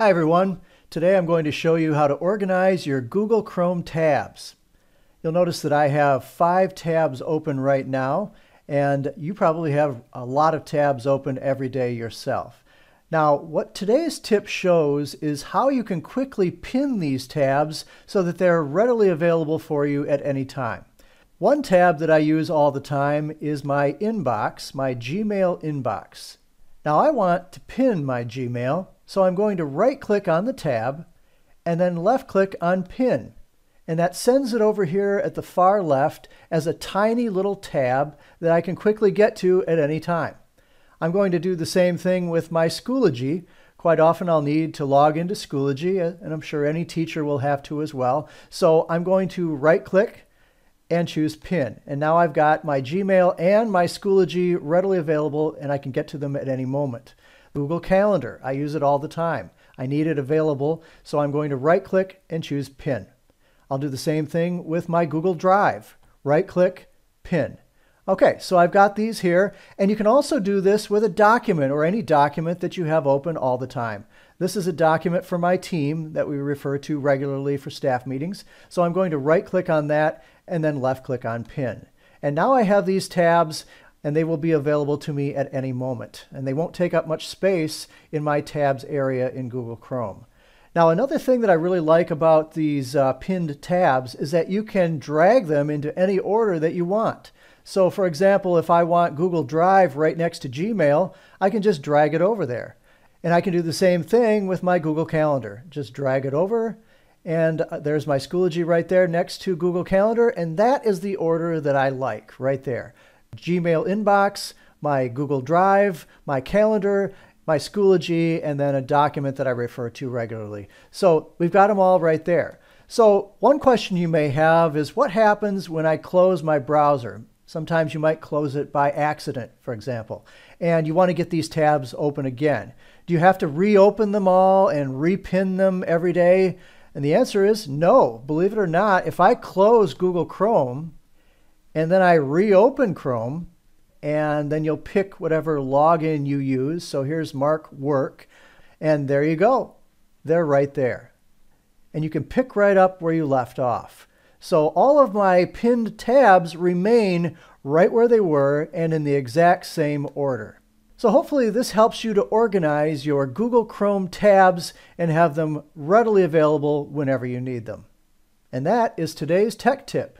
Hi everyone. Today I'm going to show you how to organize your Google Chrome tabs. You'll notice that I have five tabs open right now and you probably have a lot of tabs open every day yourself. Now what today's tip shows is how you can quickly pin these tabs so that they're readily available for you at any time. One tab that I use all the time is my inbox, my Gmail inbox. Now I want to pin my Gmail so I'm going to right click on the tab and then left click on pin. And that sends it over here at the far left as a tiny little tab that I can quickly get to at any time. I'm going to do the same thing with my Schoology. Quite often I'll need to log into Schoology, and I'm sure any teacher will have to as well. So I'm going to right click and choose pin. And now I've got my Gmail and my Schoology readily available and I can get to them at any moment. Google Calendar, I use it all the time. I need it available, so I'm going to right click and choose Pin. I'll do the same thing with my Google Drive. Right click, Pin. Okay, so I've got these here, and you can also do this with a document or any document that you have open all the time. This is a document for my team that we refer to regularly for staff meetings. So I'm going to right click on that and then left click on Pin. And now I have these tabs and they will be available to me at any moment. And they won't take up much space in my tabs area in Google Chrome. Now, another thing that I really like about these uh, pinned tabs is that you can drag them into any order that you want. So, for example, if I want Google Drive right next to Gmail, I can just drag it over there. And I can do the same thing with my Google Calendar. Just drag it over, and uh, there's my Schoology right there next to Google Calendar, and that is the order that I like right there. Gmail inbox, my Google Drive, my calendar, my Schoology, and then a document that I refer to regularly. So we've got them all right there. So one question you may have is what happens when I close my browser? Sometimes you might close it by accident, for example, and you want to get these tabs open again. Do you have to reopen them all and repin them every day? And the answer is no. Believe it or not, if I close Google Chrome and then I reopen Chrome, and then you'll pick whatever login you use. So here's Mark Work, and there you go. They're right there. And you can pick right up where you left off. So all of my pinned tabs remain right where they were and in the exact same order. So hopefully this helps you to organize your Google Chrome tabs and have them readily available whenever you need them. And that is today's tech tip.